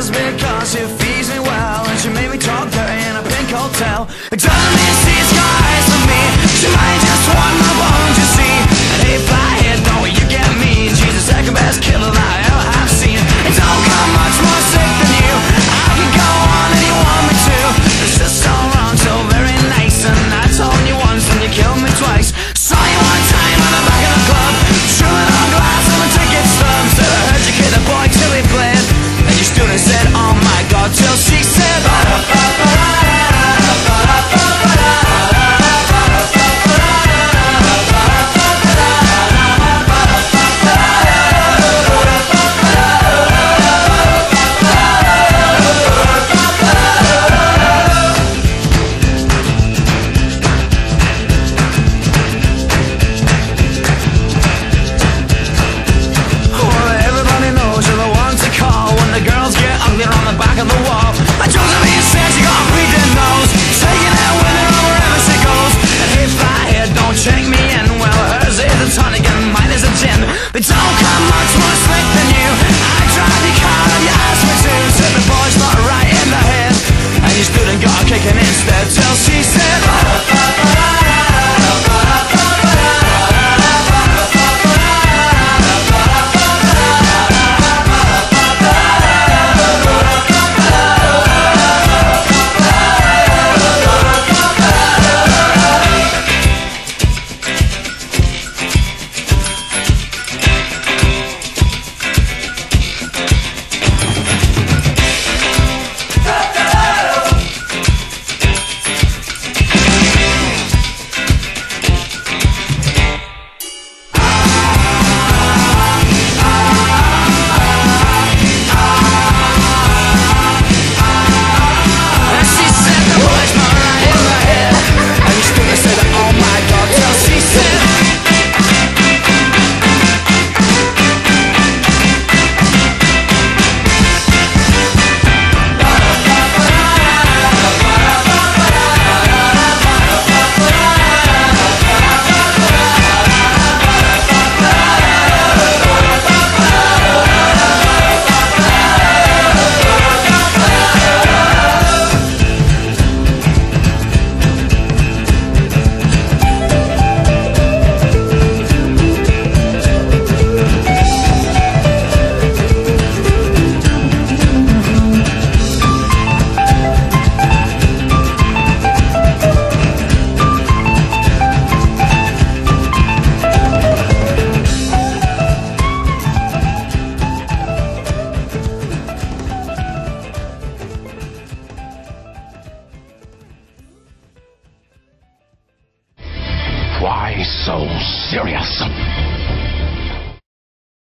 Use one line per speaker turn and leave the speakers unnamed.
Just because you feeds me well And she made me talk dirty in a pink hotel. It doesn't mean she's got for me. She might just want my bones until she said.
Why so serious?